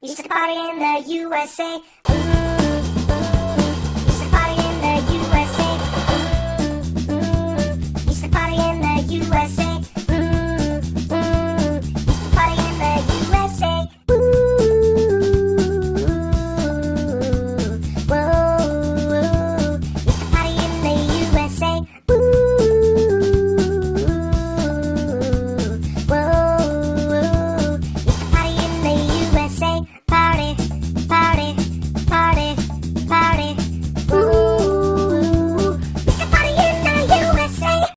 Used a party in the USA. Ooh,